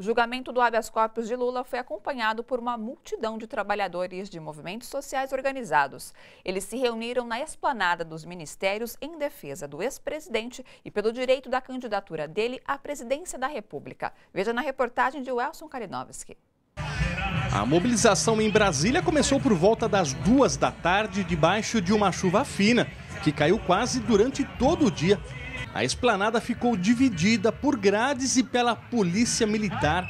O julgamento do habeas corpus de Lula foi acompanhado por uma multidão de trabalhadores de movimentos sociais organizados. Eles se reuniram na esplanada dos ministérios em defesa do ex-presidente e pelo direito da candidatura dele à presidência da República. Veja na reportagem de Welson Kalinowski. A mobilização em Brasília começou por volta das duas da tarde, debaixo de uma chuva fina, que caiu quase durante todo o dia a esplanada ficou dividida por grades e pela polícia militar.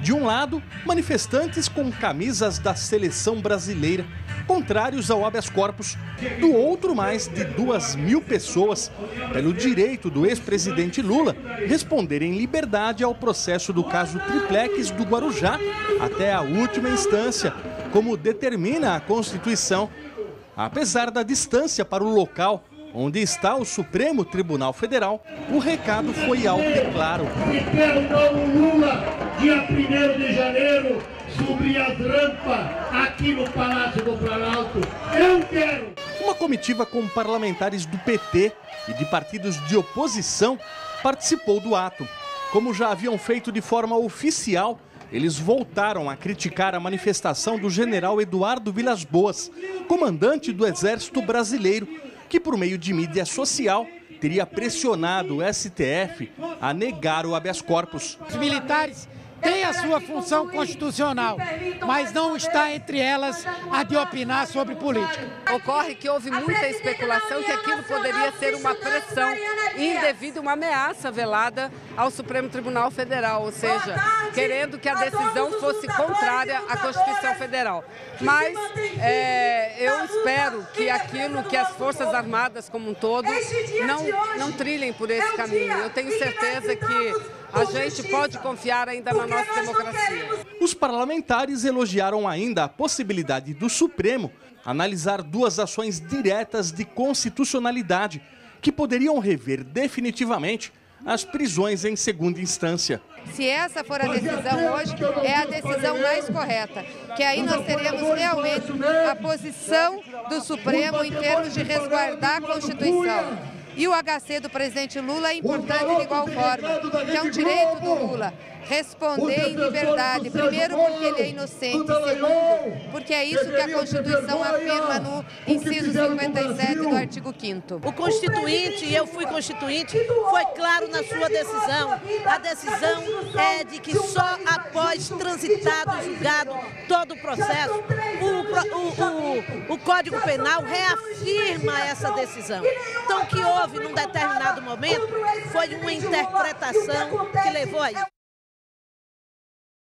De um lado, manifestantes com camisas da seleção brasileira, contrários ao habeas corpus. Do outro, mais de duas mil pessoas, pelo direito do ex-presidente Lula responder em liberdade ao processo do caso Triplex do Guarujá até a última instância, como determina a Constituição. Apesar da distância para o local, onde está o Supremo Tribunal Federal, o recado foi alto e claro. E quero Lula, dia 1 de janeiro, subir as rampas aqui no Palácio do Planalto. Eu quero! Uma comitiva com parlamentares do PT e de partidos de oposição participou do ato. Como já haviam feito de forma oficial, eles voltaram a criticar a manifestação do general Eduardo Vilas Boas, comandante do Exército Brasileiro, que por meio de mídia social teria pressionado o STF a negar o habeas corpus. Os militares tem a sua função constitucional, mas não está entre elas a de opinar sobre política. Ocorre que houve muita especulação que aquilo poderia ser uma pressão indevida, uma ameaça velada ao Supremo Tribunal Federal, ou seja, querendo que a decisão fosse contrária à Constituição Federal. Mas é, eu espero que aquilo que as Forças Armadas como um todo não, não trilhem por esse caminho. Eu tenho certeza que a gente pode confiar ainda na nossa democracia. Os parlamentares elogiaram ainda a possibilidade do Supremo analisar duas ações diretas de constitucionalidade que poderiam rever definitivamente as prisões em segunda instância. Se essa for a decisão hoje, é a decisão mais correta, que aí nós teremos realmente a posição do Supremo em termos de resguardar a Constituição. E o HC do presidente Lula é importante de igual forma, que é um direito do Lula responder em liberdade. Primeiro, porque ele é inocente. Segundo, porque é isso que a Constituição afirma no inciso 57 do artigo 5. O Constituinte, e eu fui Constituinte, foi claro na sua decisão. A decisão é de que só após transitado, julgado todo o processo, o, o, o, o Código Penal reafirma essa decisão. Então, o que houve num determinado momento foi uma interpretação que levou a isso.